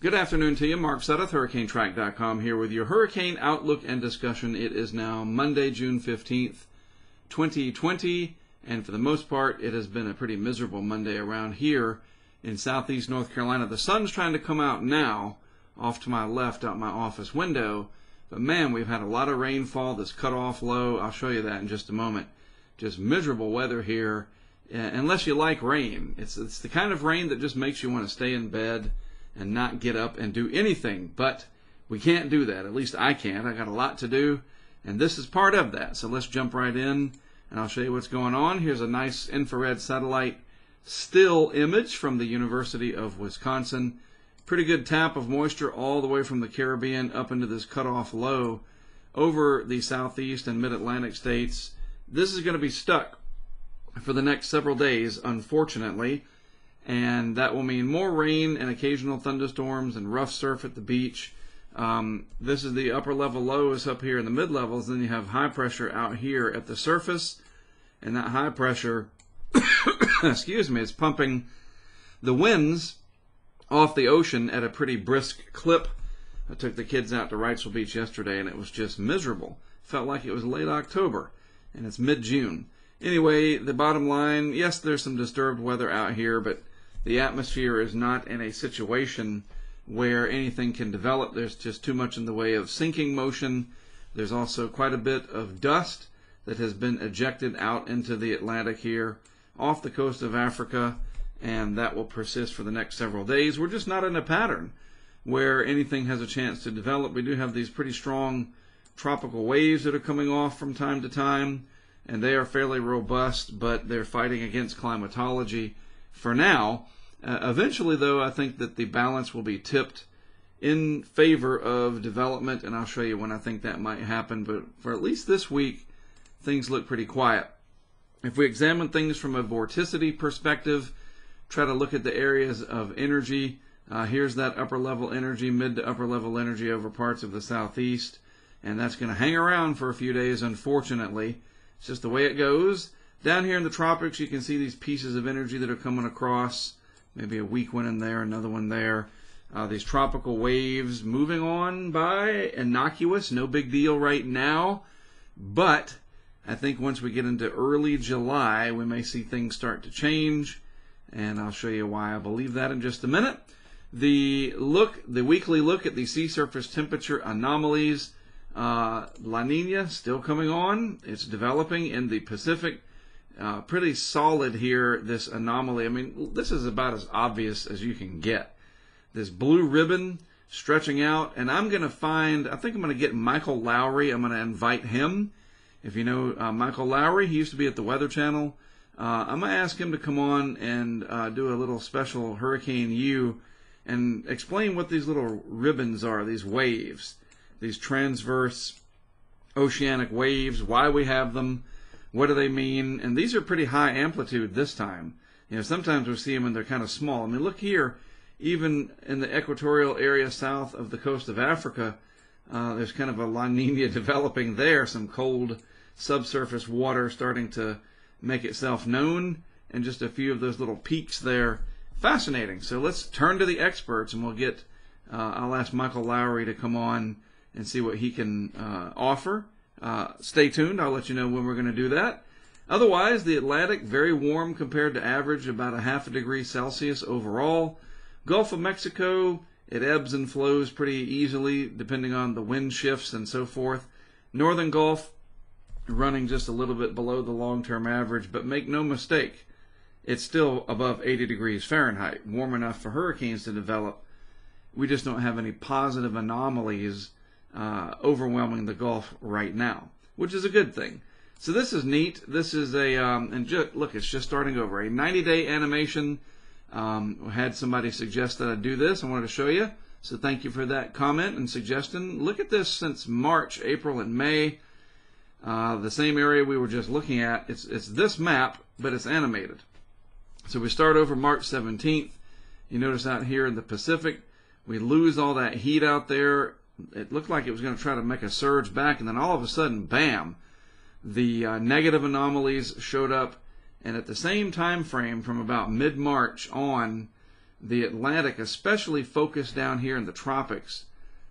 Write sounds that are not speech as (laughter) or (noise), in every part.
Good afternoon to you. Mark Sudduth, HurricaneTrack.com here with your hurricane outlook and discussion. It is now Monday, June 15th, 2020, and for the most part, it has been a pretty miserable Monday around here in southeast North Carolina. The sun's trying to come out now off to my left out my office window, but man, we've had a lot of rainfall that's cut off low. I'll show you that in just a moment. Just miserable weather here, uh, unless you like rain. It's, it's the kind of rain that just makes you want to stay in bed and not get up and do anything. But we can't do that. At least I can't. I got a lot to do, and this is part of that. So let's jump right in, and I'll show you what's going on. Here's a nice infrared satellite still image from the University of Wisconsin. Pretty good tap of moisture all the way from the Caribbean up into this cutoff low over the southeast and mid-Atlantic states. This is going to be stuck for the next several days, unfortunately and that will mean more rain and occasional thunderstorms and rough surf at the beach. Um, this is the upper level lows up here in the mid levels. Then you have high pressure out here at the surface, and that high pressure, (coughs) excuse me, is pumping the winds off the ocean at a pretty brisk clip. I took the kids out to Wrightsville Beach yesterday, and it was just miserable. Felt like it was late October, and it's mid June. Anyway, the bottom line yes, there's some disturbed weather out here, but the atmosphere is not in a situation where anything can develop. There's just too much in the way of sinking motion. There's also quite a bit of dust that has been ejected out into the Atlantic here off the coast of Africa, and that will persist for the next several days. We're just not in a pattern where anything has a chance to develop. We do have these pretty strong tropical waves that are coming off from time to time, and they are fairly robust, but they're fighting against climatology for now. Uh, eventually, though, I think that the balance will be tipped in favor of development, and I'll show you when I think that might happen. But for at least this week, things look pretty quiet. If we examine things from a vorticity perspective, try to look at the areas of energy. Uh, here's that upper level energy, mid to upper level energy over parts of the southeast, and that's going to hang around for a few days, unfortunately. It's just the way it goes. Down here in the tropics, you can see these pieces of energy that are coming across. Maybe a weak one in there, another one there. Uh, these tropical waves moving on by, innocuous, no big deal right now. But I think once we get into early July, we may see things start to change. And I'll show you why I believe that in just a minute. The look, the weekly look at the sea surface temperature anomalies. Uh, La Nina still coming on. It's developing in the Pacific uh, pretty solid here, this anomaly. I mean, this is about as obvious as you can get. This blue ribbon stretching out, and I'm going to find, I think I'm going to get Michael Lowry. I'm going to invite him. If you know uh, Michael Lowry, he used to be at the Weather Channel. Uh, I'm going to ask him to come on and uh, do a little special Hurricane U and explain what these little ribbons are, these waves, these transverse oceanic waves, why we have them, what do they mean? And these are pretty high amplitude this time. You know, sometimes we see them and they're kind of small. I mean, look here, even in the equatorial area south of the coast of Africa, uh, there's kind of a La Nina (laughs) developing there, some cold subsurface water starting to make itself known, and just a few of those little peaks there. Fascinating. So let's turn to the experts, and we'll get. Uh, I'll ask Michael Lowry to come on and see what he can uh, offer. Uh, stay tuned. I'll let you know when we're going to do that. Otherwise, the Atlantic, very warm compared to average, about a half a degree Celsius overall. Gulf of Mexico, it ebbs and flows pretty easily depending on the wind shifts and so forth. Northern Gulf, running just a little bit below the long term average, but make no mistake, it's still above 80 degrees Fahrenheit, warm enough for hurricanes to develop. We just don't have any positive anomalies uh, overwhelming the Gulf right now, which is a good thing. So this is neat. This is a um, and look, it's just starting over a 90-day animation. Um, had somebody suggest that I do this. I wanted to show you. So thank you for that comment and suggestion. Look at this since March, April, and May. Uh, the same area we were just looking at. It's it's this map, but it's animated. So we start over March 17th. You notice out here in the Pacific, we lose all that heat out there it looked like it was going to try to make a surge back, and then all of a sudden, bam, the uh, negative anomalies showed up. And at the same time frame, from about mid March on, the Atlantic, especially focused down here in the tropics,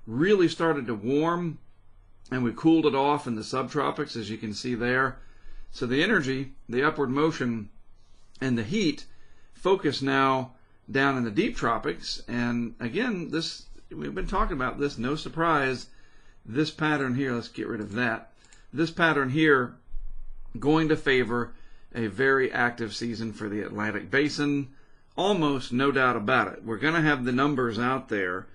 really started to warm and we cooled it off in the subtropics, as you can see there. So the energy, the upward motion, and the heat focus now down in the deep tropics. And again, this we've been talking about this. No surprise, this pattern here. Let's get rid of that. This pattern here going to favor a very active season for the Atlantic Basin. Almost no doubt about it. We're going to have the numbers out there.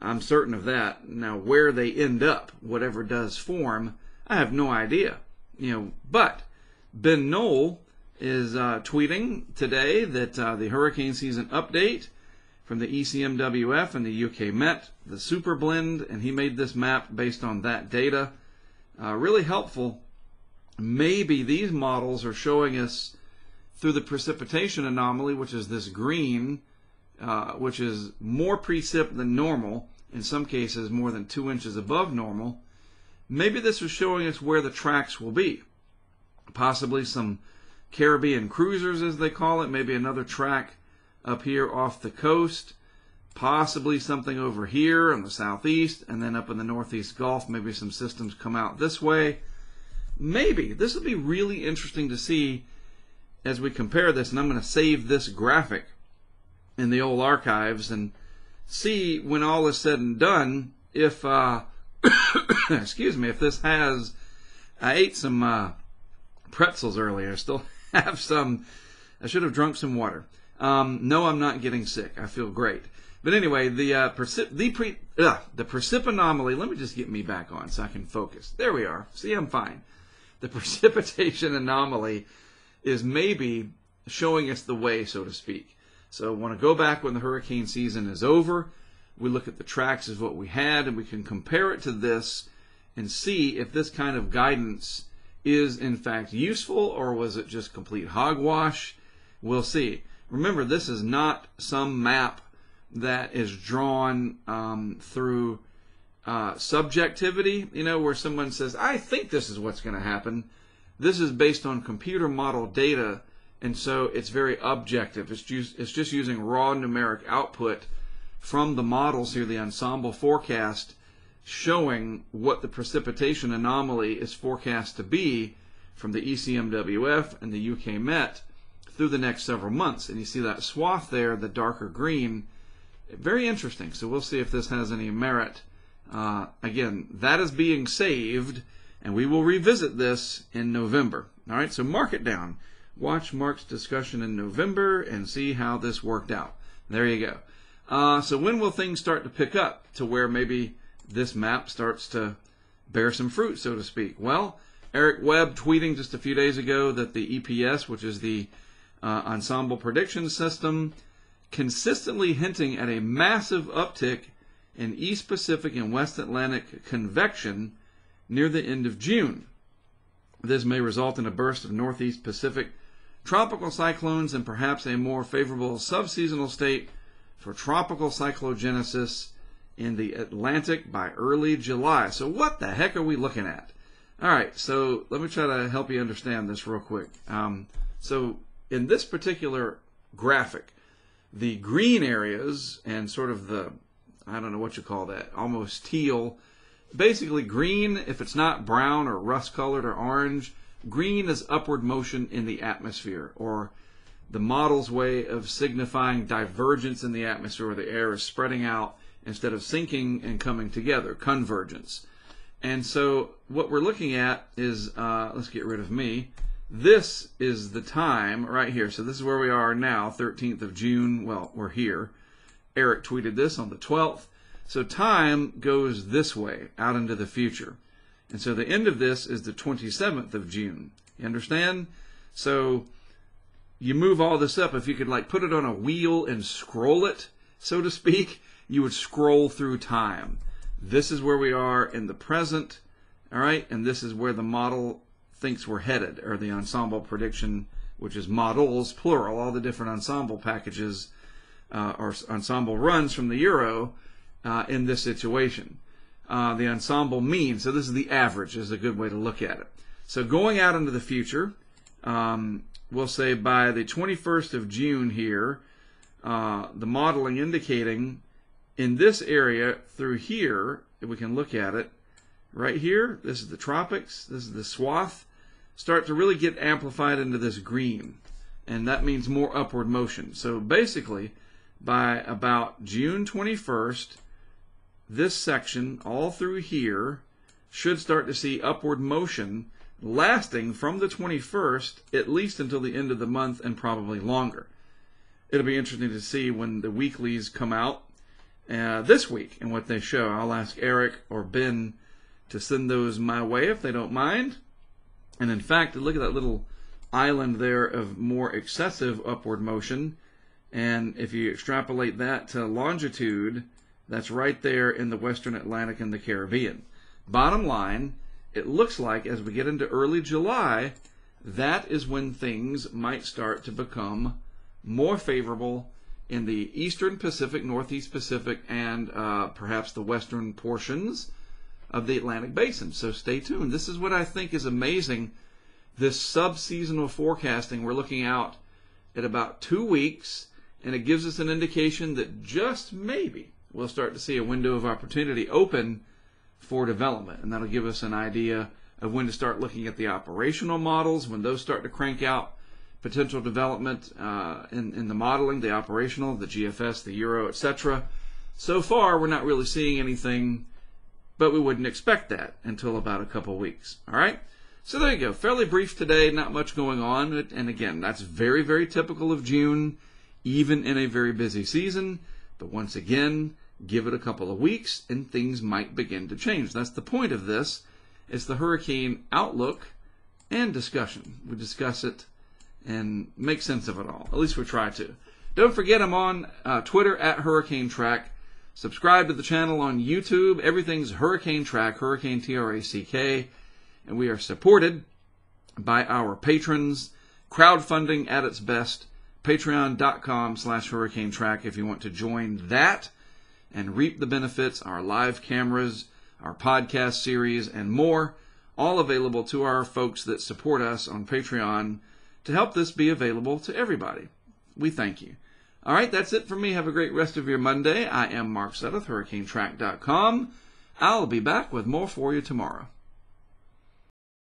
I'm certain of that. Now, where they end up, whatever does form, I have no idea. You know, but Ben Noll is uh, tweeting today that uh, the hurricane season update from the ECMWF and the UK Met, the Super Blend, and he made this map based on that data. Uh, really helpful. Maybe these models are showing us through the precipitation anomaly, which is this green, uh, which is more precip than normal, in some cases more than two inches above normal. Maybe this was showing us where the tracks will be. Possibly some Caribbean cruisers, as they call it, maybe another track up here off the coast, possibly something over here in the southeast, and then up in the northeast Gulf, maybe some systems come out this way. Maybe. This will be really interesting to see as we compare this, and I'm going to save this graphic in the old archives and see when all is said and done if, uh, (coughs) excuse me, if this has. I ate some uh, pretzels earlier. I still (laughs) have some. I should have drunk some water. Um, no, I'm not getting sick. I feel great. But anyway, the uh, precip- the pre- uh, the precip anomaly. Let me just get me back on so I can focus. There we are. See, I'm fine. The (laughs) precipitation anomaly is maybe showing us the way, so to speak. So, want to go back when the hurricane season is over. We look at the tracks of what we had, and we can compare it to this and see if this kind of guidance is in fact useful or was it just complete hogwash. We'll see. Remember, this is not some map that is drawn um, through uh, subjectivity, you know, where someone says, I think this is what's going to happen. This is based on computer model data, and so it's very objective. It's just, it's just using raw numeric output from the models here, the ensemble forecast, showing what the precipitation anomaly is forecast to be from the ECMWF and the UK Met through the next several months. And you see that swath there, the darker green. Very interesting. So we'll see if this has any merit. Uh, again, that is being saved, and we will revisit this in November. All right, so mark it down. Watch Mark's discussion in November and see how this worked out. There you go. Uh, so when will things start to pick up to where maybe this map starts to bear some fruit, so to speak? Well, Eric Webb tweeting just a few days ago that the EPS, which is the uh, ensemble prediction system, consistently hinting at a massive uptick in East Pacific and West Atlantic convection near the end of June. This may result in a burst of Northeast Pacific tropical cyclones and perhaps a more favorable subseasonal state for tropical cyclogenesis in the Atlantic by early July. So, what the heck are we looking at? All right, so let me try to help you understand this real quick. Um, so, in this particular graphic, the green areas and sort of the, I don't know what you call that, almost teal, basically green, if it's not brown or rust colored or orange, green is upward motion in the atmosphere or the model's way of signifying divergence in the atmosphere where the air is spreading out instead of sinking and coming together, convergence. And so what we're looking at is, uh, let's get rid of me, this is the time right here. So this is where we are now, 13th of June. Well, we're here. Eric tweeted this on the 12th. So time goes this way, out into the future. And so the end of this is the 27th of June. You understand? So you move all this up. If you could like put it on a wheel and scroll it, so to speak, you would scroll through time. This is where we are in the present. All right. And this is where the model thinks we're headed, or the ensemble prediction, which is models, plural, all the different ensemble packages uh, or ensemble runs from the Euro uh, in this situation. Uh, the ensemble mean, so this is the average, is a good way to look at it. So going out into the future, um, we'll say by the 21st of June here, uh, the modeling indicating in this area through here, if we can look at it, right here, this is the tropics, this is the swath, start to really get amplified into this green. And that means more upward motion. So basically, by about June 21st, this section all through here should start to see upward motion lasting from the 21st at least until the end of the month and probably longer. It'll be interesting to see when the weeklies come out uh, this week and what they show. I'll ask Eric or Ben to send those my way if they don't mind. And in fact, look at that little island there of more excessive upward motion. And if you extrapolate that to longitude, that's right there in the Western Atlantic and the Caribbean. Bottom line, it looks like as we get into early July, that is when things might start to become more favorable in the eastern Pacific, northeast Pacific, and uh, perhaps the western portions of the Atlantic basin. So stay tuned. This is what I think is amazing. This sub-seasonal forecasting, we're looking out at about two weeks, and it gives us an indication that just maybe we'll start to see a window of opportunity open for development. And that'll give us an idea of when to start looking at the operational models, when those start to crank out potential development uh, in, in the modeling, the operational, the GFS, the Euro, etc. So far, we're not really seeing anything, but we wouldn't expect that until about a couple weeks. All right? So there you go. Fairly brief today, not much going on. And again, that's very, very typical of June, even in a very busy season. But once again, give it a couple of weeks and things might begin to change. That's the point of this. It's the hurricane outlook and discussion. We discuss it and make sense of it all. At least we try to. Don't forget, I'm on uh, Twitter at Hurricane Track. Subscribe to the channel on YouTube. Everything's Hurricane Track, Hurricane T R A C K. And we are supported by our patrons. Crowdfunding at its best. Patreon.com slash Hurricane Track if you want to join that and reap the benefits, our live cameras, our podcast series, and more, all available to our folks that support us on Patreon to help this be available to everybody. We thank you. All right, that's it for me. Have a great rest of your Monday. I am Mark Sudduth, HurricaneTrack.com. I'll be back with more for you tomorrow.